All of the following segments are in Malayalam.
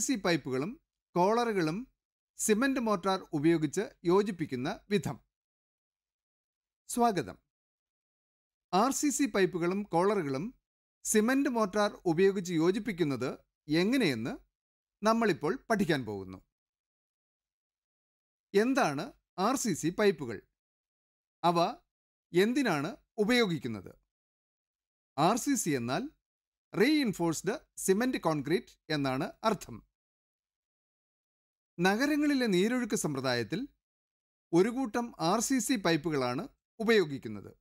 സി പൈപ്പുകളും കോളറുകളും സിമന്റ് മോട്ടാർ ഉപയോഗിച്ച് യോജിപ്പിക്കുന്ന വിധം. സ്വാഗതം. ആർ സി സി പൈപ്പുകളും കോളറുകളും സിമന്റ് മോട്ടാർ ഉപയോഗിച്ച് യോജിപ്പിക്കുന്നത് എങ്ങനെയെന്ന് നമ്മളിപ്പോൾ പഠിക്കാൻ പോകുന്നു. എന്താണ് ആർ സി സി പൈപ്പുകൾ? അവ എന്തിനാണ് ഉപയോഗിക്കുന്നത്? ആർ സി സി എന്നാൽ റീഇൻഫോഴ്സ്ഡ് സിമന്റ് കോൺക്രീറ്റ് എന്നാണ് അർത്ഥം. നഗരങ്ങളിലെ നീരൊഴുക്ക് സമ്പ്രദായത്തിൽ ഒരു കൂട്ടം ആർ സി സി പൈപ്പുകളാണ് ഉപയോഗിക്കുന്നത്.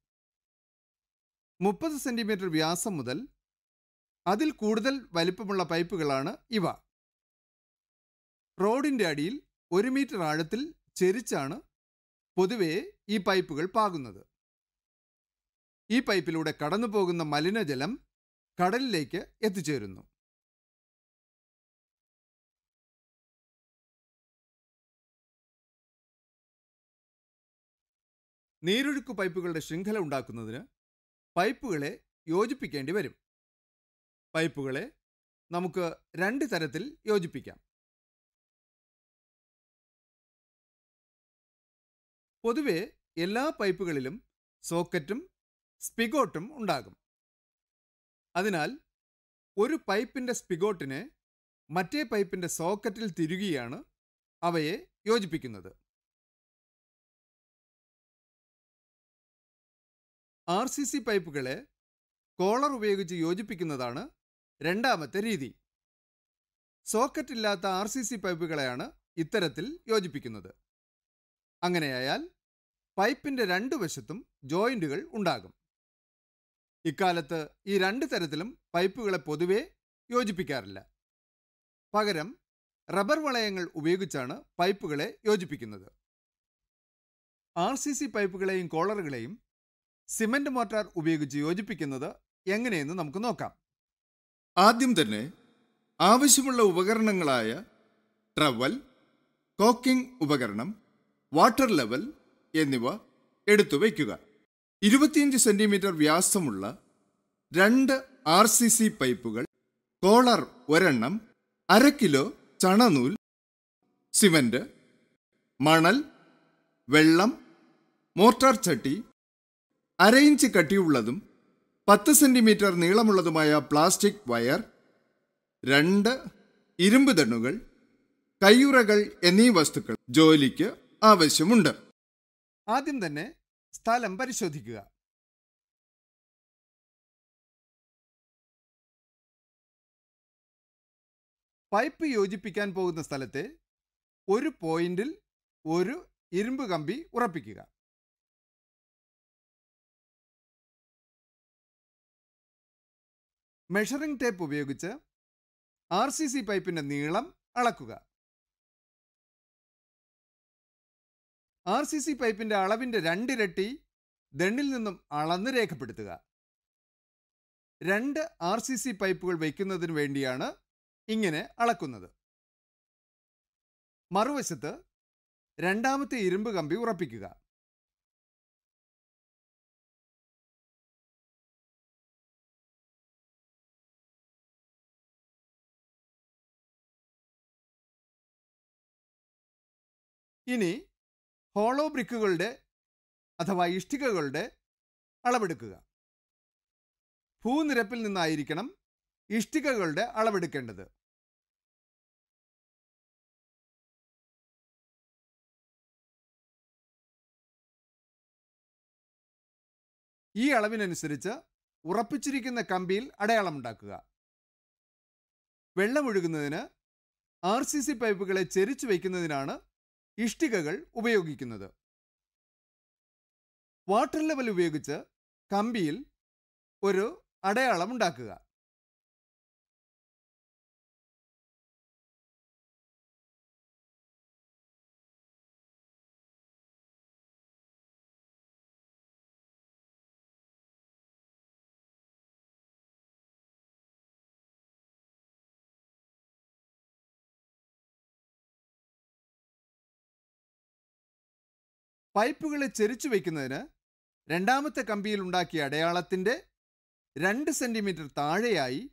മുപ്പത് സെന്റിമീറ്റർ വ്യാസം മുതൽ അതിൽ കൂടുതൽ വലിപ്പമുള്ള പൈപ്പുകളാണ് ഇവ. റോഡിന്റെ അടിയിൽ ഒരു മീറ്റർ ആഴത്തിൽ ചെരിച്ചാണ് പൊതുവേ ഈ പൈപ്പുകൾ പാകുന്നത്. ഈ പൈപ്പിലൂടെ കടന്നു പോകുന്ന മലിനജലം കടലിലേക്ക് എത്തിച്ചേരുന്നു. നീരൊഴുക്ക് പൈപ്പുകളുടെ ശൃംഖല ഉണ്ടാക്കുന്നതിന് പൈപ്പുകളെ യോജിപ്പിക്കേണ്ടി വരും. പൈപ്പുകളെ നമുക്ക് രണ്ട് തരത്തിൽ യോജിപ്പിക്കാം. പൊതുവെ എല്ലാ പൈപ്പുകളിലും സോക്കറ്റും സ്പിഗോട്ടും ഉണ്ടാകും. അതിനാൽ ഒരു പൈപ്പിന്റെ സ്പിഗോട്ടിനെ മറ്റേ പൈപ്പിന്റെ സോക്കറ്റിൽ തിരുകിയാണ് അവയെ യോജിപ്പിക്കുന്നത്. ആർ സി സി പൈപ്പുകളെ കോളർ ഉപയോഗിച്ച് യോജിപ്പിക്കുന്നതാണ് രണ്ടാമത്തെ രീതി. സോക്കറ്റ് ഇല്ലാത്ത ആർ സി സി പൈപ്പുകളെയാണ് ഇത്തരത്തിൽ യോജിപ്പിക്കുന്നത്. അങ്ങനെയായാൽ പൈപ്പിന്റെ രണ്ട് വശത്തും ജോയിന്റുകൾ ഉണ്ടാകും. ഇക്കാലത്ത് ഈ രണ്ട് തരത്തിലും പൈപ്പുകളെ പൊതുവെ യോജിപ്പിക്കാറില്ല. പകരം റബ്ബർ വളയങ്ങൾ ഉപയോഗിച്ചാണ് പൈപ്പുകളെ യോജിപ്പിക്കുന്നത്. ആർ സി സി പൈപ്പുകളെയും കോളറുകളെയും സിമന്റ് മോർട്ടാർ ഉപയോഗിച്ച് യോജിപ്പിക്കുന്നത് എങ്ങനെയെന്ന് നമുക്ക് നോക്കാം. ആദ്യം തന്നെ ആവശ്യമുള്ള ഉപകരണങ്ങളായ ട്രവൽ കോക്കിംഗ് ഉപകരണം വാട്ടർ ലെവൽ എന്നിവ എടുത്തു വയ്ക്കുക. ഇരുപത്തിയഞ്ച് സെന്റിമീറ്റർ വ്യാസമുള്ള രണ്ട് ആർ സി സി പൈപ്പുകൾ കോളർ ഒരെണ്ണം അര കിലോ ചണനൂൽ സിമന്റ് മണൽ വെള്ളം മോർട്ടാർ ചട്ടി അര ഇഞ്ച് കട്ടിയുള്ളതും പത്ത് സെന്റിമീറ്റർ നീളമുള്ളതുമായ പ്ലാസ്റ്റിക് വയർ രണ്ട് ഇരുമ്പ് ദണ്ണുകൾ കയ്യുറകൾ എന്നീ വസ്തുക്കൾ ജോലിക്ക് ആവശ്യമുണ്ട്. ആദ്യം തന്നെ സ്ഥലം പരിശോധിക്കുക. പൈപ്പ് യോജിപ്പിക്കാൻ പോകുന്ന സ്ഥലത്തെ ഒരു പോയിന്റിൽ ഒരു ഇരുമ്പ് കമ്പി ഉറപ്പിക്കുക. മെഷറിംഗ് ടേപ്പ് ഉപയോഗിച്ച് ആർ സി സി പൈപ്പിന്റെ നീളം അളക്കുക. ആർ സി സി പൈപ്പിന്റെ അളവിന്റെ രണ്ടിരട്ടി ദണ്ണിൽ നിന്നും അളന്ന് രേഖപ്പെടുത്തുക. രണ്ട് ആർ സി സി പൈപ്പുകൾ വയ്ക്കുന്നതിന് വേണ്ടിയാണ് ഇങ്ങനെ അളക്കുന്നത്. മറുവശത്ത് രണ്ടാമത്തെ ഇരുമ്പ് കമ്പി ഉറപ്പിക്കുക. ഇനി ഹോളോ ബ്രിക്കുകളുടെ അഥവാ ഇഷ്ടികകളുടെ അളവെടുക്കുക. ഭൂനിരപ്പിൽ നിന്നായിരിക്കണം ഇഷ്ടികകളുടെ അളവെടുക്കേണ്ടത്. ഈ അളവിനനുസരിച്ച് ഉറപ്പിച്ചിരിക്കുന്ന കമ്പിയിൽ അടയാളമുണ്ടാക്കുക വെള്ളമൊഴുകുന്നതിന് ആർ സി സി പൈപ്പുകളെ ചെരിച്ചു വയ്ക്കുന്നതിനാണ് ഇഷ്ടികകൾ ഉപയോഗിക്കുന്നത്. വാട്ടർ ലെവൽ ഉപയോഗിച്ച് കമ്പിയിൽ ഒരു അടയാളം ഉണ്ടാക്കുക. പൈപ്പുകളെ ചെരിച്ചു വയ്ക്കുന്നതിന് രണ്ടാമത്തെ കമ്പിയിൽ ഉണ്ടാക്കിയ അടയാളത്തിന്റെ രണ്ട് സെന്റിമീറ്റർ താഴെയായി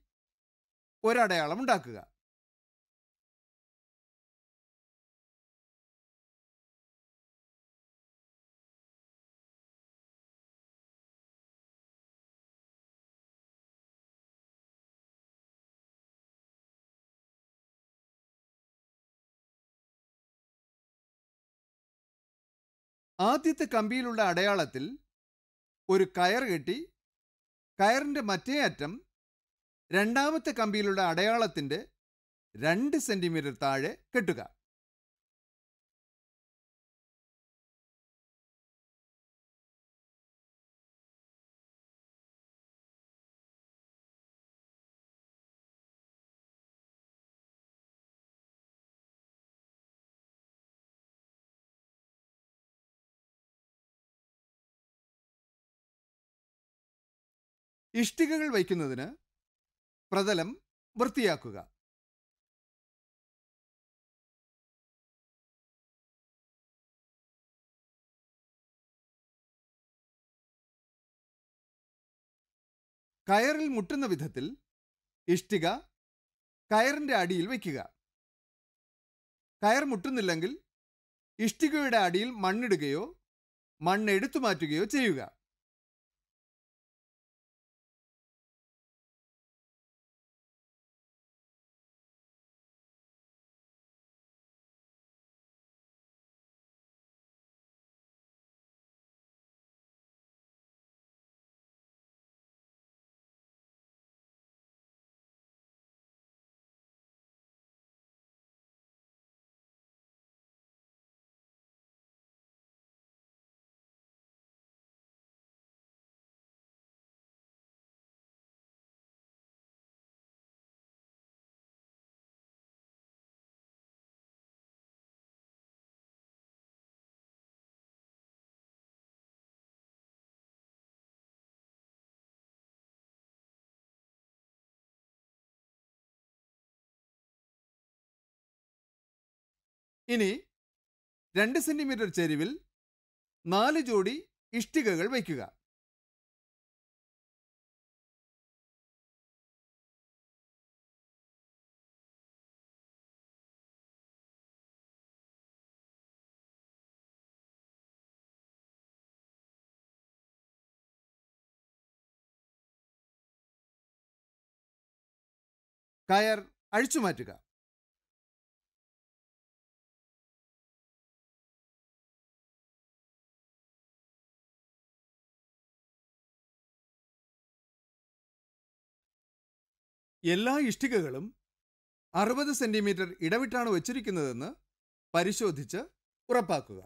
ഒരടയാളം ഉണ്ടാക്കുക. ആദ്യത്തെ കമ്പിയിലുള്ള അടയാളത്തിൽ ഒരു കയർ കെട്ടി കയറിന്റെ മറ്റേ അറ്റം രണ്ടാമത്തെ കമ്പിയിലുള്ള അടയാളത്തിന്റെ രണ്ട് സെന്റിമീറ്റർ താഴെ കെട്ടുക. ഇഷ്ടികകൾ വയ്ക്കുന്നതിന് പ്രതലം വൃത്തിയാക്കുക. കയറിൽ മുട്ടുന്ന വിധത്തിൽ ഇഷ്ടിക കയറിന്റെ അടിയിൽ വയ്ക്കുക. കയർ മുട്ടുന്നില്ലെങ്കിൽ ഇഷ്ടികയുടെ അടിയിൽ മണ്ണിടുകയോ മണ്ണ് എടുത്തു മാറ്റുകയോ ചെയ്യുക. ഇനി രണ്ട് സെന്റിമീറ്റർ ചെരിവിൽ നാല് ജോഡി ഇഷ്ടികകൾ വയ്ക്കുക. കയർ അഴിച്ചു മാറ്റുക. എല്ലാ ഇഷ്ടികകളും അറുപത് സെന്റിമീറ്റർ ഇടവിട്ടാണ് വച്ചിരിക്കുന്നതെന്ന് പരിശോധിച്ച് ഉറപ്പാക്കുക.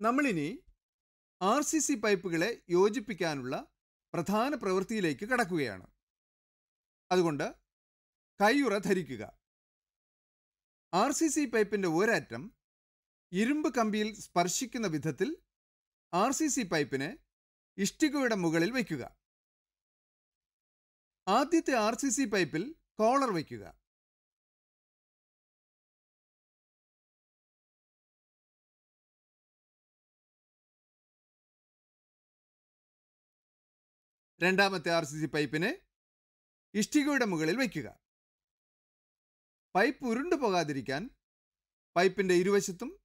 നമ്മളിനി ആർ സി സി പൈപ്പുകളെ യോജിപ്പിക്കാനുള്ള പ്രധാന പ്രവൃത്തിയിലേക്ക് കടക്കുകയാണ്. അതുകൊണ്ട് കൈയുറ ധരിക്കുക. ആർ സി സി പൈപ്പിന്റെ ഒരറ്റം ഇരുമ്പ് കമ്പിയിൽ സ്പർശിക്കുന്ന വിധത്തിൽ ആർ സി സി പൈപ്പിനെ ഇഷ്ടികയുടെ മുകളിൽ വയ്ക്കുക. ആദ്യത്തെ ആർ സി സി പൈപ്പിൽ കോളർ വയ്ക്കുക. രണ്ടാമത്തെ ആർ സി സി പൈപ്പിനെ ഇഷ്ടികയുടെ മുകളിൽ വയ്ക്കുക. പൈപ്പ് ഉരുണ്ടു പോകാതിരിക്കാൻ പൈപ്പിന്റെ ഇരുവശത്തും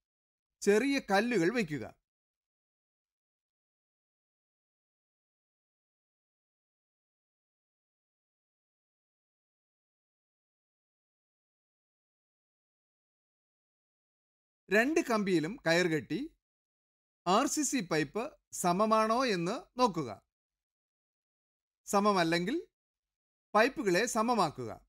ചെറിയ കല്ലുകൾ വയ്ക്കുക. രണ്ട് കമ്പിയിലും കയർ കെട്ടി ആർ സി സി പൈപ്പ് സമമാണോ എന്ന് നോക്കുക. സമമല്ലെങ്കിൽ പൈപ്പുകളെ സമമാക്കുക.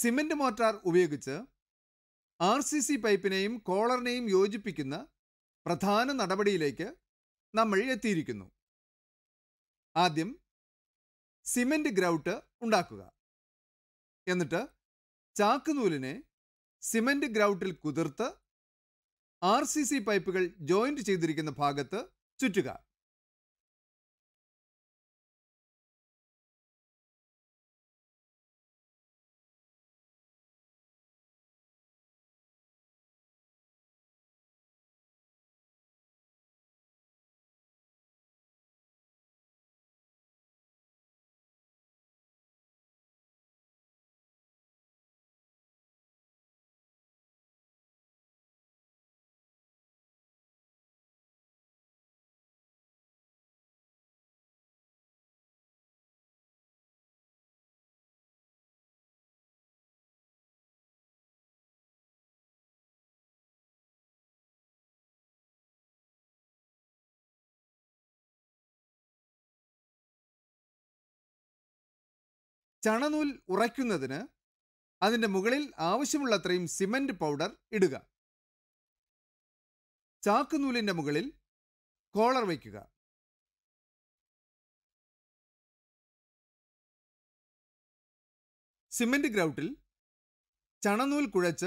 സിമന്റ് മോർട്ടാർ ഉപയോഗിച്ച് ആർ സി സി പൈപ്പിനെയും കോളറിനെയും യോജിപ്പിക്കുന്ന പ്രധാന നടപടിയിലേക്ക് നമ്മൾ എത്തിയിരിക്കുന്നു. ആദ്യം സിമന്റ് ഗ്രൗട്ട് ഉണ്ടാക്കുക. എന്നിട്ട് ചാക്കുനൂലിനെ സിമന്റ് ഗ്രൗട്ടിൽ കുതിർത്ത് ആർ സി സി പൈപ്പുകൾ ജോയിന്റ് ചെയ്തിരിക്കുന്ന ഭാഗത്ത് ചുറ്റുക. ചണനൂൽ ഉറയ്ക്കുന്നതിന് അതിന്റെ മുകളിൽ ആവശ്യമുള്ളത്രയും സിമന്റ് പൗഡർ ഇടുക. ചാക്കുനൂലിന്റെ മുകളിൽ കോളർ വയ്ക്കുക. സിമന്റ് ഗ്രൗട്ടിൽ ചണനൂൽ കുഴച്ച്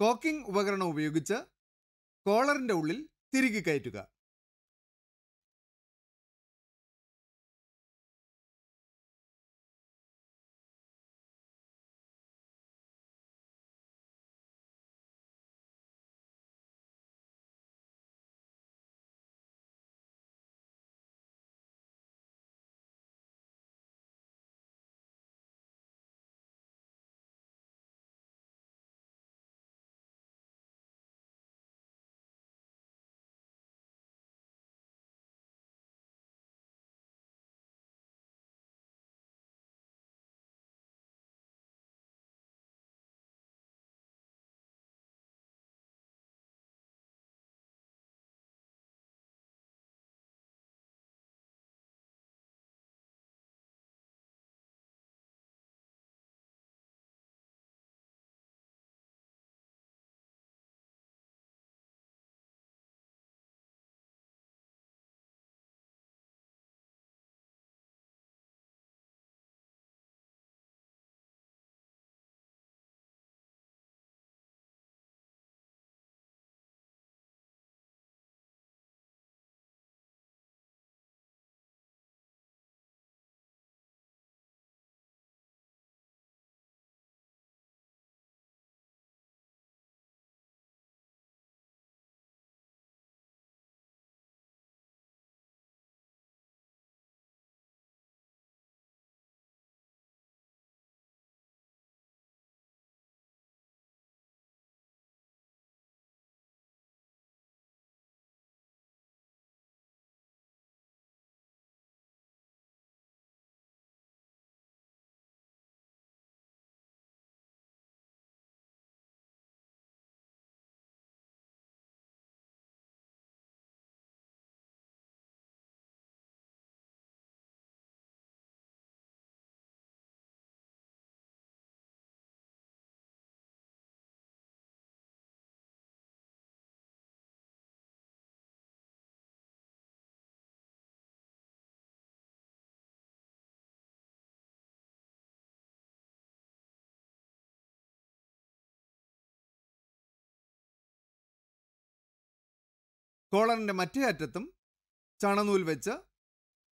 കോക്കിംഗ് ഉപകരണം ഉപയോഗിച്ച് കോളറിന്റെ ഉള്ളിൽ തിരികെ കയറ്റുക. കോളറിന്റെ മറ്റേ അറ്റത്തും ചണനൂൽ വെച്ച്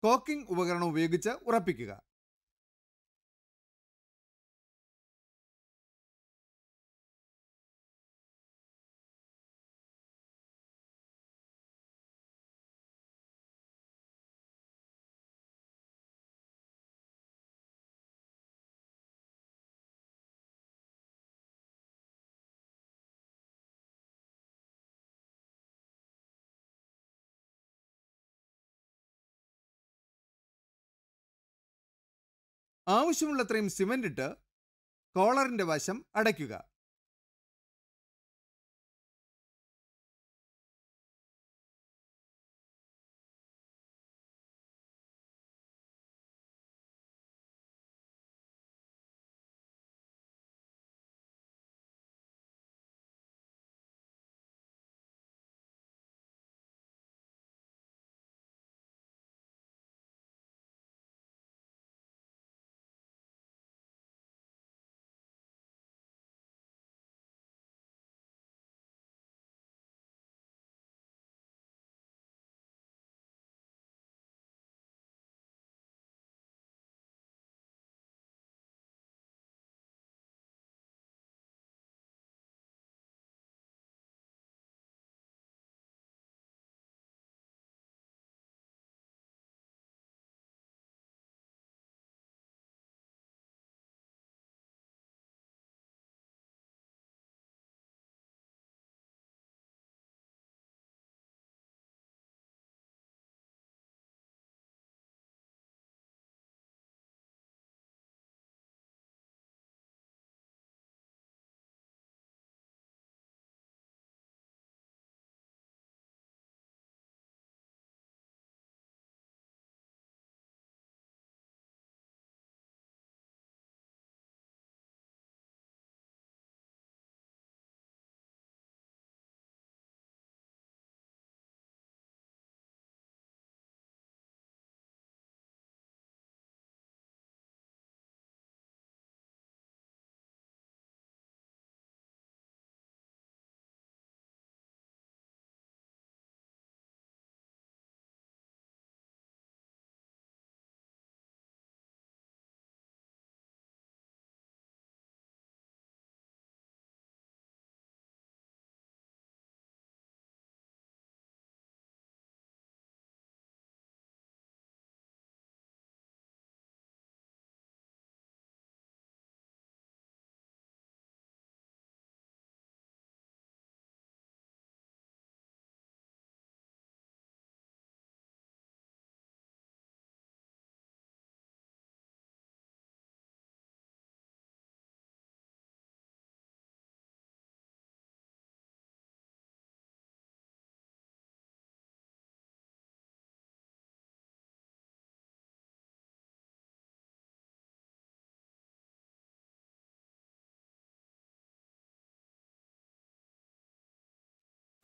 കോക്കിംഗ് ഉപകരണം ഉപയോഗിച്ച് ഉറപ്പിക്കുക. ആവശ്യമുള്ളത്രയും സിമന്റ് ഇട്ട് കോളറിന്റെ വശം അടയ്ക്കുക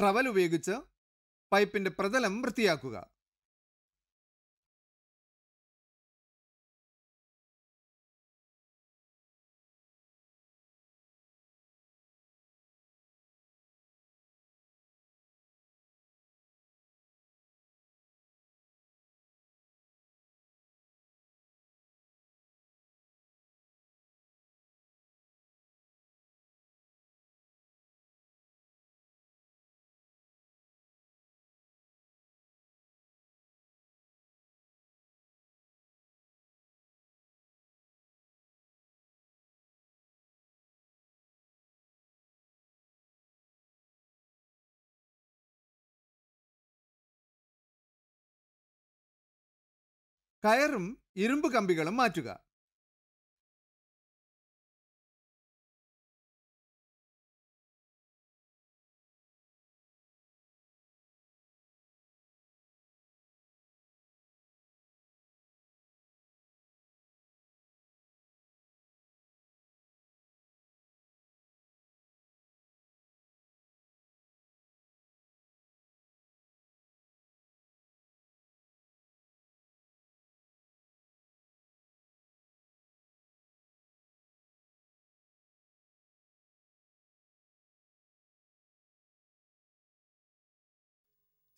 ട്രവൽ ഉപയോഗിച്ച് പൈപ്പിന്റെ പ്രതലം വൃത്തിയാക്കുക. കയറും ഇരുമ്പ് കമ്പികളും മാറ്റുക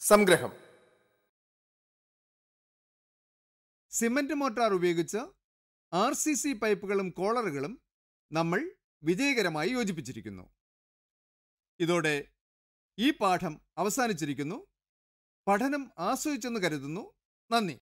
സംഗ്രഹം. സിമന്റ് മോട്ടാർ ഉപയോഗിച്ച് ആർ സി സി പൈപ്പുകളും കോളറുകളും നമ്മൾ വിജയകരമായി യോജിപ്പിച്ചിരിക്കുന്നു. ഇതോടെ ഈ പാഠം അവസാനിച്ചിരിക്കുന്നു. പഠനം ആസ്വദിച്ചെന്ന് കരുതുന്നു. നന്ദി.